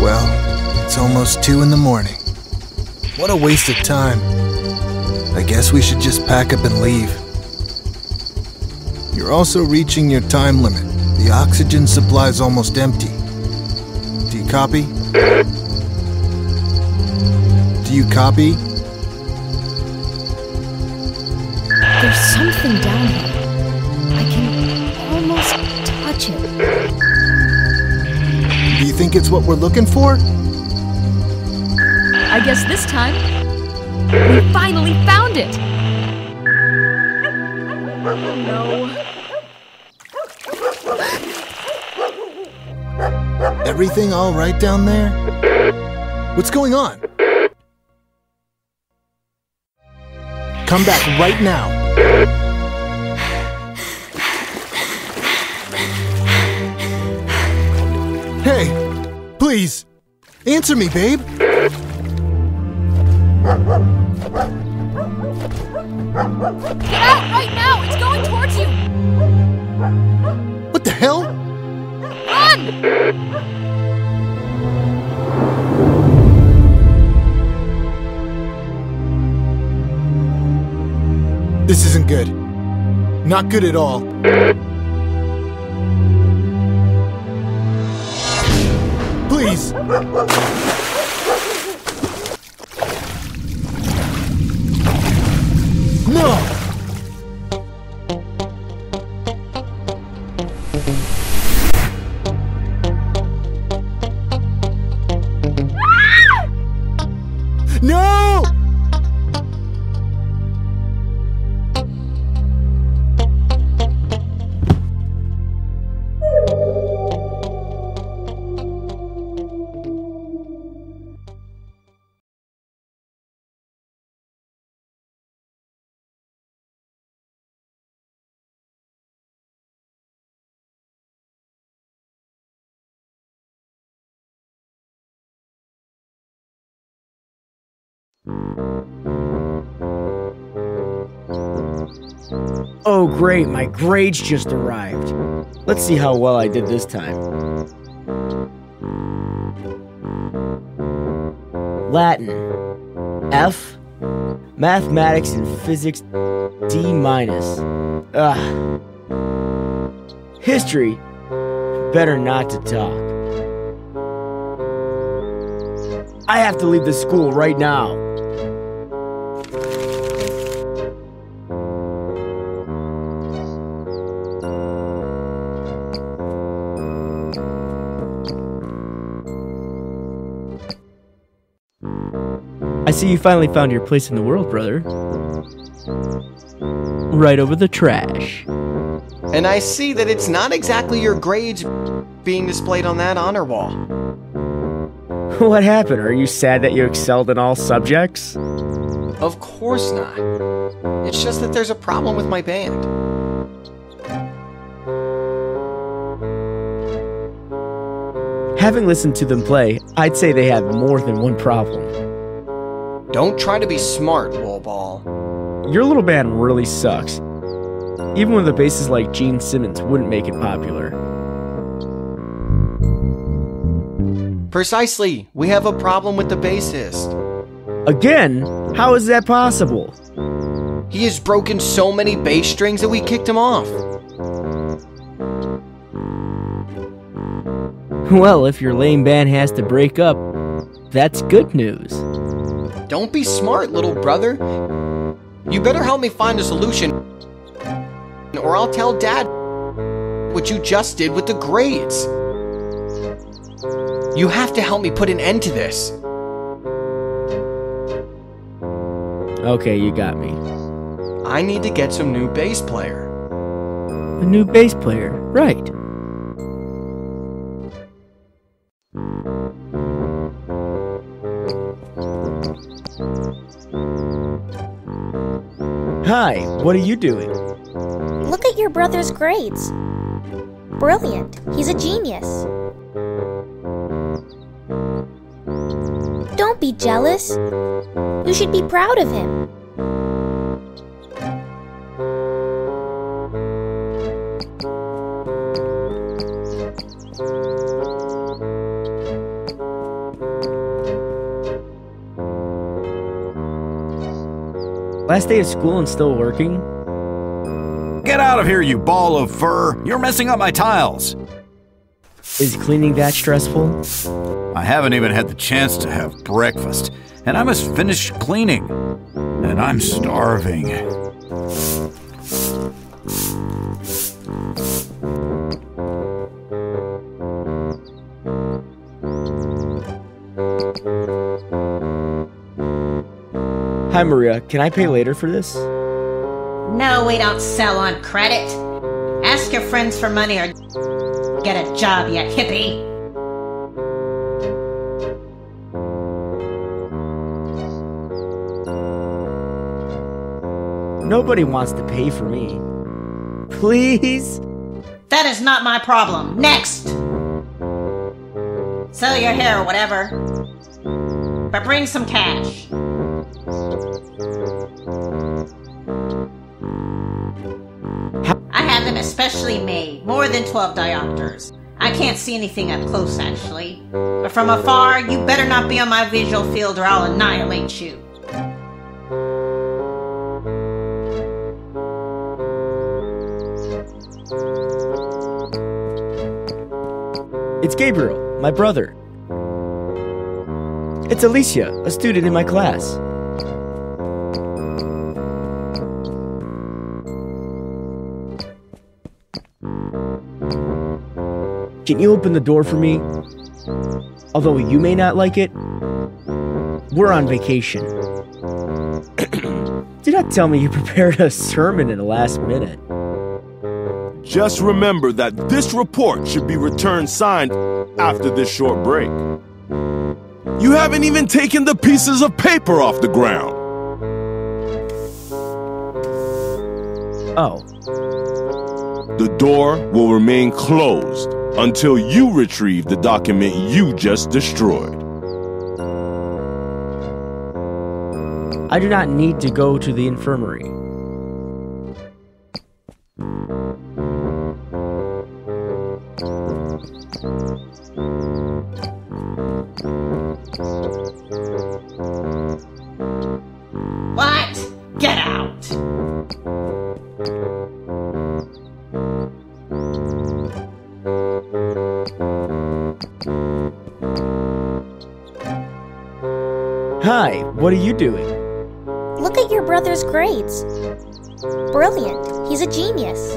Well, it's almost 2 in the morning. What a waste of time. I guess we should just pack up and leave. You're also reaching your time limit. The oxygen supply is almost empty. Do you copy? Do you copy? There's something down here. I can almost touch it. Do you think it's what we're looking for? I guess this time, we finally found it! Oh no. Everything all right down there? What's going on? Come back right now. Hey, please, answer me, babe. Get out right now! It's going towards you! What the hell? Run! This isn't good. Not good at all. Please. No! Oh, great, my grades just arrived. Let's see how well I did this time. Latin, F. Mathematics and physics, D minus. Ugh. History, better not to talk. I have to leave the school right now. See you finally found your place in the world, brother. Right over the trash. And I see that it's not exactly your grades being displayed on that honor wall. What happened? Are you sad that you excelled in all subjects? Of course not. It's just that there's a problem with my band. Having listened to them play, I'd say they have more than one problem. Don't try to be smart, Woolball. Your little band really sucks. Even with a bassist like Gene Simmons wouldn't make it popular. Precisely. We have a problem with the bassist. Again? How is that possible? He has broken so many bass strings that we kicked him off. Well, if your lame band has to break up, that's good news. Don't be smart, little brother. You better help me find a solution, or I'll tell Dad what you just did with the grades. You have to help me put an end to this. Okay, you got me. I need to get some new bass player. A new bass player, right. Hi, what are you doing? Look at your brother's grades. Brilliant. He's a genius. Don't be jealous. You should be proud of him. Last day of school and still working? Get out of here, you ball of fur! You're messing up my tiles! Is cleaning that stressful? I haven't even had the chance to have breakfast, and I must finish cleaning. And I'm starving. Maria. Can I pay later for this? No, we don't sell on credit. Ask your friends for money or get a job, you hippie. Nobody wants to pay for me. Please? That is not my problem. Next! Sell your hair or whatever. But bring some cash. Had made, more than 12 diopters. I can't see anything up close, actually. But from afar, you better not be on my visual field or I'll annihilate you. It's Gabriel, my brother. It's Alicia, a student in my class. Can you open the door for me? Although you may not like it, we're on vacation. Do not tell me you prepared a sermon in the last minute. Just remember that this report should be returned signed after this short break. You haven't even taken the pieces of paper off the ground. Oh, The door will remain closed until you retrieve the document you just destroyed. I do not need to go to the infirmary. Hi, what are you doing? Look at your brother's grades. Brilliant. He's a genius.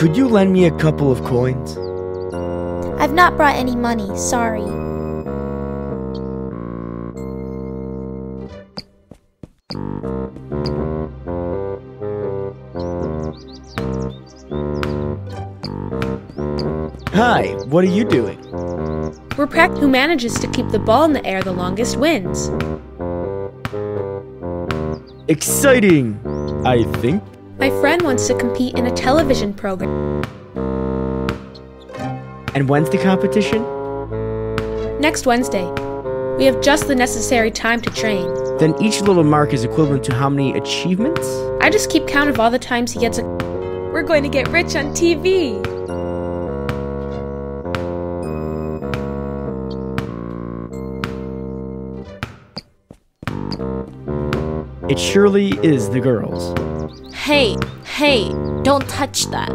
Could you lend me a couple of coins? I've not brought any money, sorry. Hi, what are you doing? We're who manages to keep the ball in the air the longest wins. Exciting! I think. My friend wants to compete in a television program. And when's the competition? Next Wednesday. We have just the necessary time to train. Then each little mark is equivalent to how many achievements? I just keep count of all the times he gets a. We're going to get rich on TV! It surely is the girls. Hey, hey, don't touch that.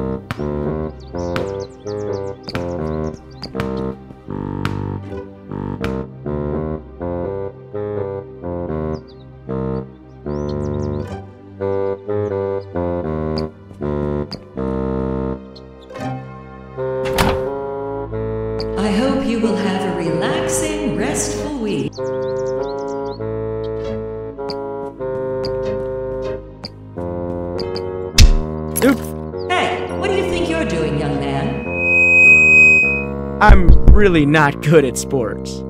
I hope you will have a relaxing, restful week. Hey, what do you think you're doing, young man? I'm really not good at sports.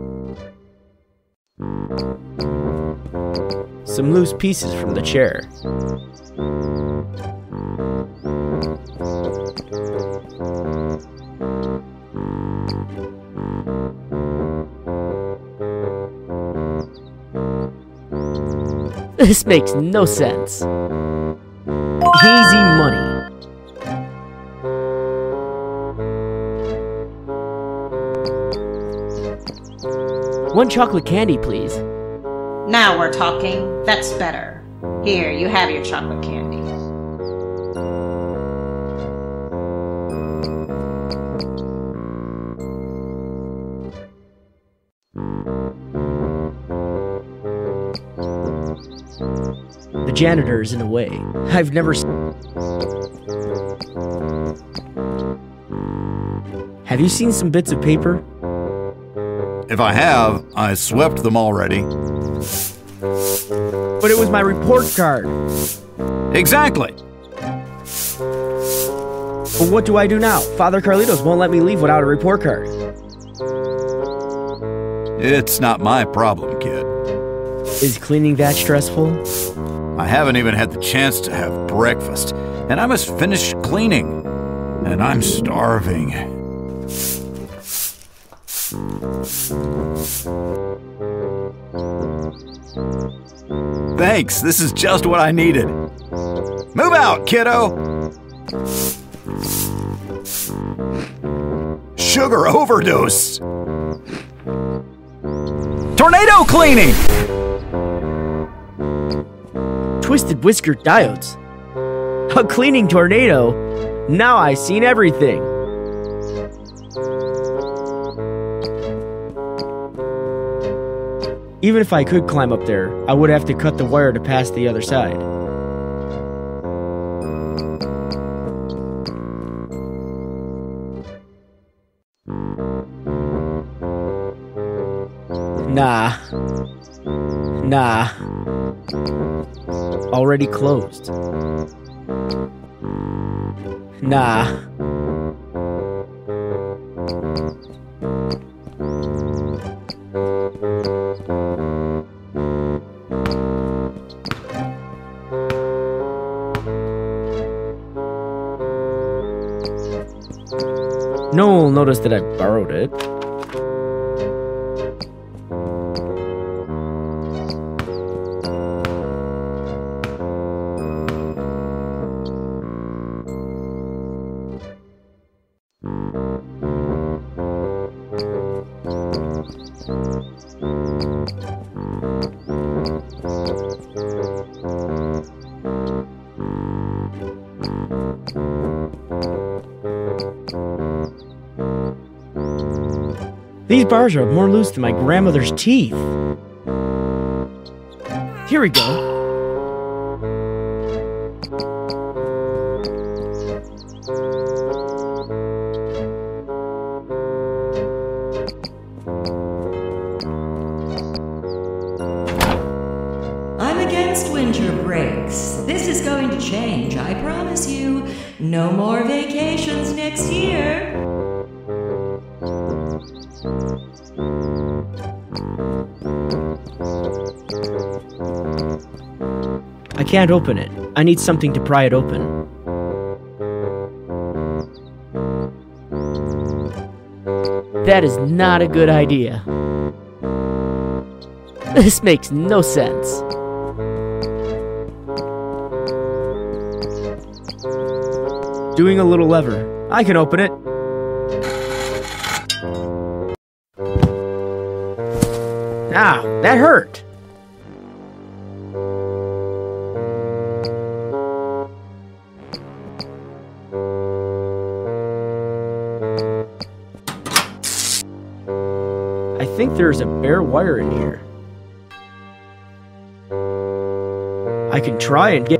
Some loose pieces from the chair. This makes no sense. Easy money. One chocolate candy, please. Now we're talking. That's better. Here, you have your chocolate candy. The janitor is in the way. I've never. Have you seen some bits of paper? If I have, I swept them already. But it was my report card. Exactly. But what do I do now? Father Carlitos won't let me leave without a report card. It's not my problem, kid. Is cleaning that stressful? I haven't even had the chance to have breakfast, and I must finish cleaning. And I'm starving. Thanks, this is just what I needed. Move out, kiddo! Sugar overdose! Tornado cleaning! Twisted whisker diodes. A cleaning tornado. Now I seen everything. Even if I could climb up there, I would have to cut the wire to pass the other side. Nah. Nah. Already closed. Nah. Notice that I borrowed it. These bars are more loose than my grandmother's teeth. Here we go. I'm against winter breaks. This is going to change, I promise you. No more vacations next year. Can't open it. I need something to pry it open. That is not a good idea. This makes no sense. Doing a little lever. I can open it. Ah, that hurt. There's a bare wire in here. I can try and get.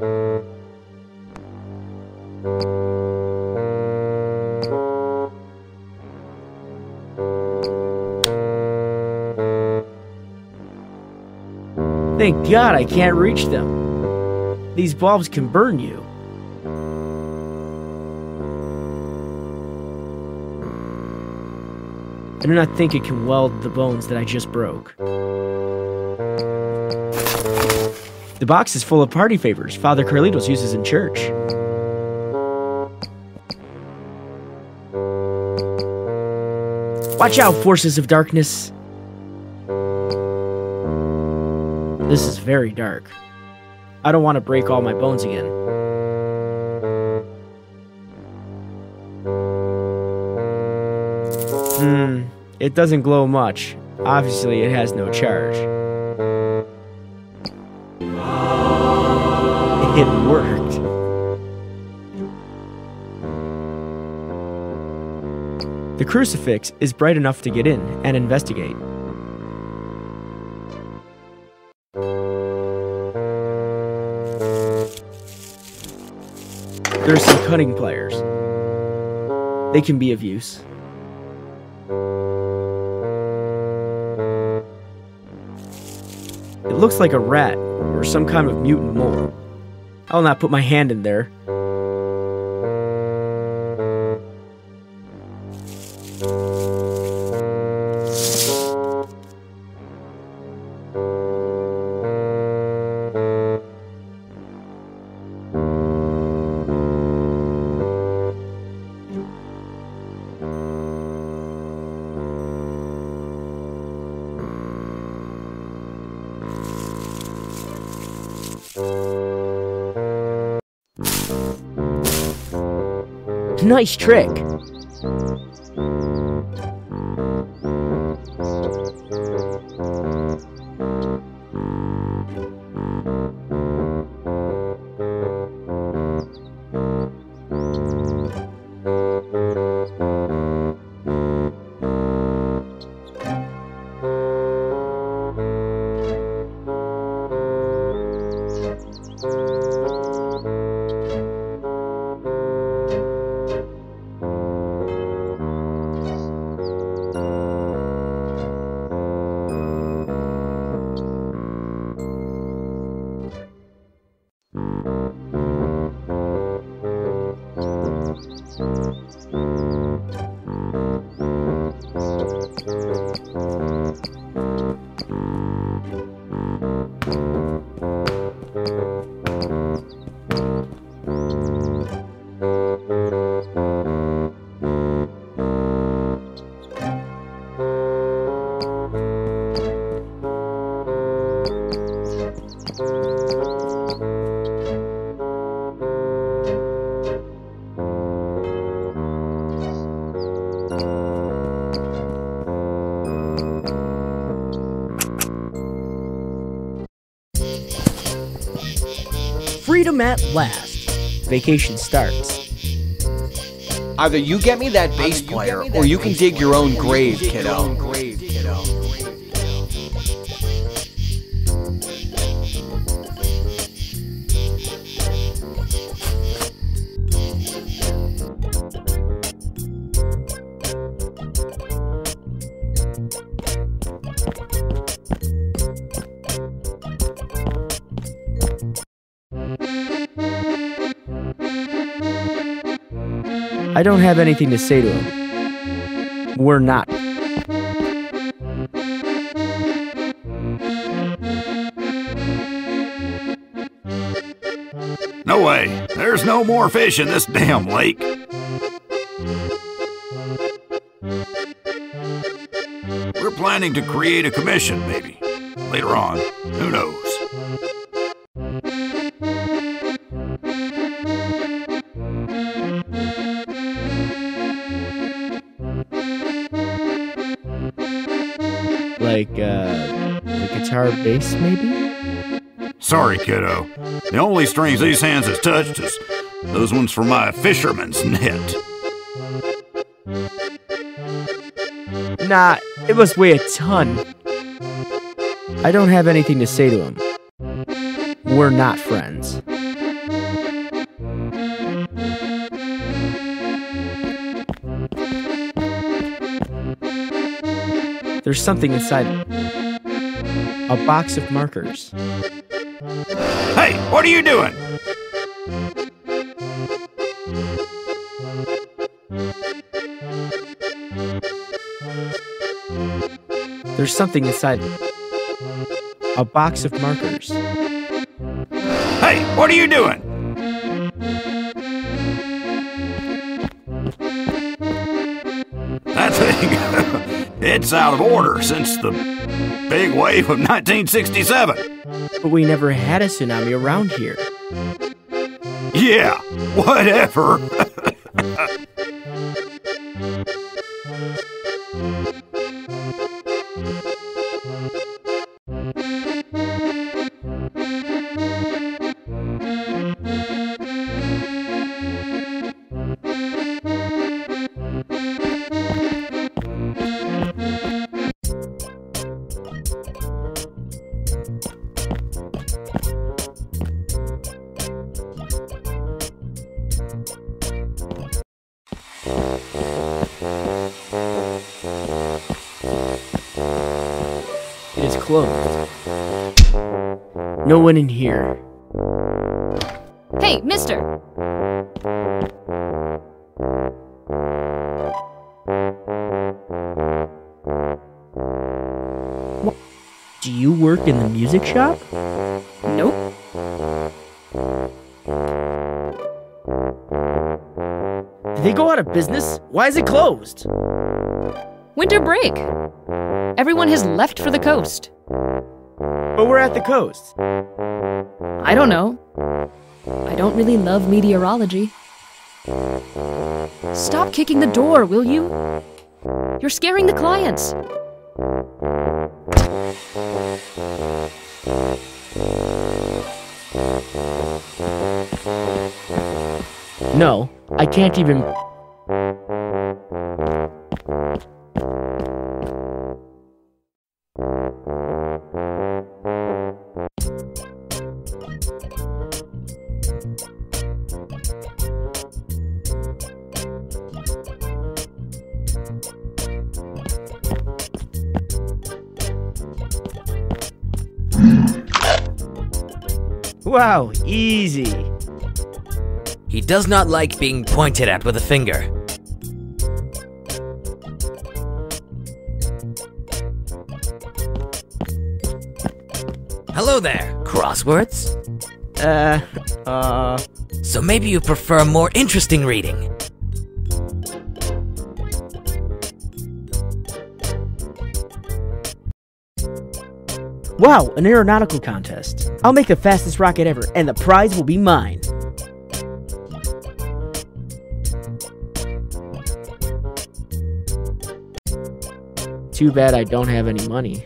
Thank God I can't reach them. These bulbs can burn you. I do not think it can weld the bones that I just broke. The box is full of party favors Father Carlitos uses in church. Watch out, forces of darkness. This is very dark. I don't want to break all my bones again. It doesn't glow much. Obviously, it has no charge. It worked. The crucifix is bright enough to get in and investigate. There's some cutting pliers. They can be of use. It looks like a rat or some kind of mutant mole. I'll not put my hand in there. Nice trick. At last. Vacation starts. Either you get me that bass player, or you can dig your own grave, kiddo. I don't have anything to say to him. We're not. No way. There's no more fish in this damn lake. We're planning to create a commission, maybe. Later on. Who knows? Guitar bass, maybe? Sorry, kiddo. The only strings these hands has touched is those ones for my fisherman's net. Nah, it must weigh a ton. I don't have anything to say to him. We're not friends. There's something inside a box of markers. Hey, what are you doing? There's something inside a box of markers. Hey, what are you doing? That thing, it's out of order since the Big wave of 1967. But we never had a tsunami around here. Yeah, whatever. In here. Hey, mister! Do you work in the music shop? Nope. Did they go out of business? Why is it closed? Winter break! Everyone has left for the coast. But we're at the coast. I don't know. I don't really love meteorology. Stop kicking the door, will you? You're scaring the clients. No, I can't even. Wow, easy. He does not like being pointed at with a finger. Hello there, crosswords? Uh, uh. So maybe you prefer more interesting reading. Wow, an aeronautical contest. I'll make the fastest rocket ever, and the prize will be mine. Too bad I don't have any money.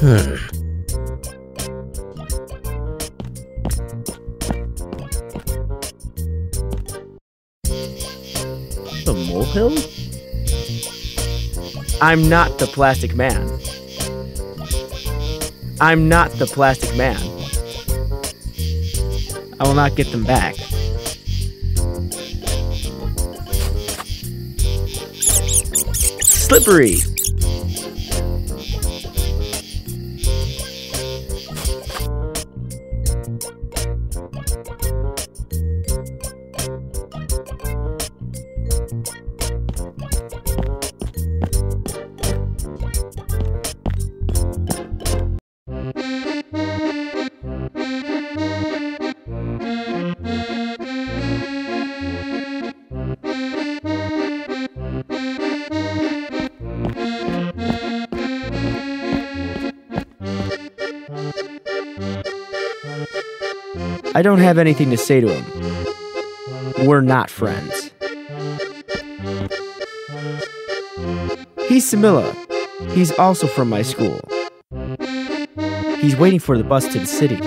Hmm. The molehill? I'm not the plastic man. I'm not the plastic man. I will not get them back. Slippery. I don't have anything to say to him. We're not friends. He's Samilla. He's also from my school. He's waiting for the bus to the city.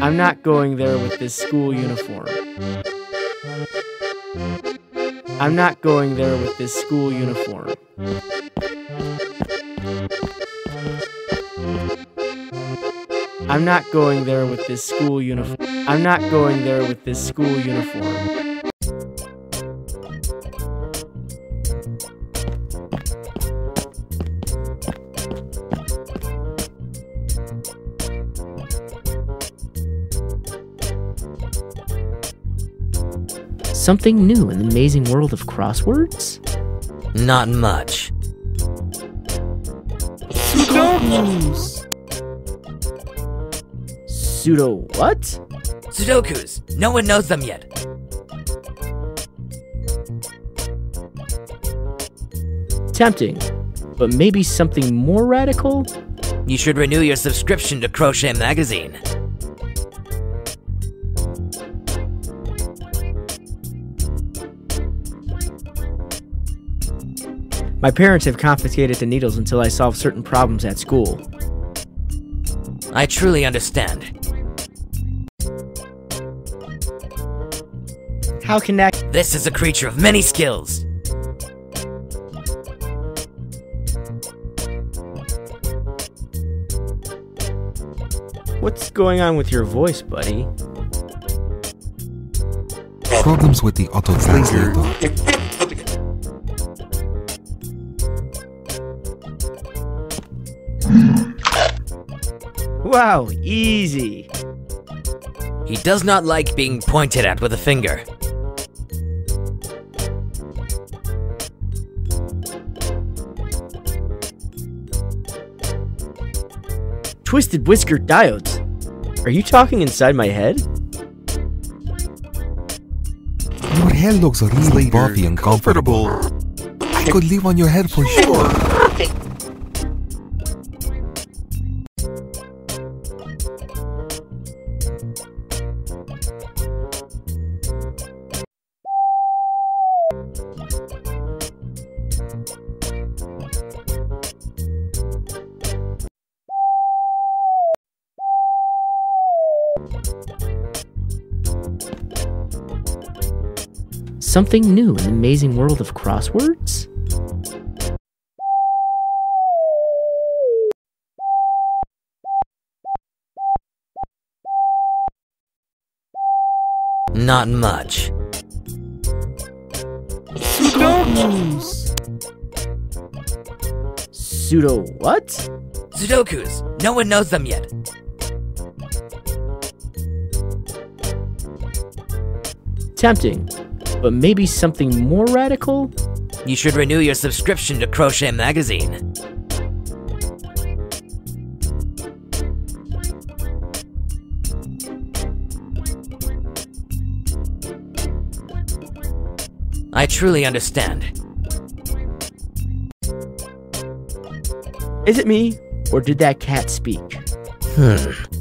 I'm not going there with this school uniform. I'm not going there with this school uniform. I'm not going there with this school uniform. I'm not going there with this school uniform. Something new in the amazing world of crosswords? Not much. Sudokus! Pseudo what? Sudokus. No one knows them yet. Tempting, but maybe something more radical? You should renew your subscription to Crochet Magazine. My parents have confiscated the needles until I solve certain problems at school. I truly understand. How can that? This is a creature of many skills. What's going on with your voice, buddy? Problems with the auto translator. Wow, easy. He does not like being pointed at with a finger. Twisted Whisker Diodes. Are you talking inside my head? Your hair looks really buffy and comfortable. I could live on your head for sure. Something new in the amazing world of crosswords? Not much. Sudokus. Pseudo what? Sudokus. No one knows them yet. Tempting, but maybe something more radical? You should renew your subscription to Crochet Magazine. I truly understand. Is it me, or did that cat speak? Hmm.